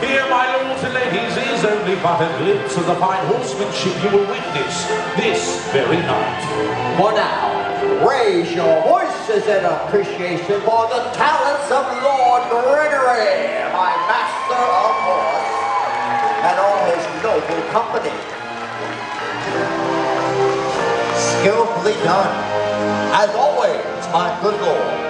Here, my lords and ladies, is only but a glimpse of the fine horsemanship you will witness this very night. For now, raise your voices in appreciation for the talents of Lord Gregory, my master of horse, and all his noble company. Skillfully done, as always, my good lord.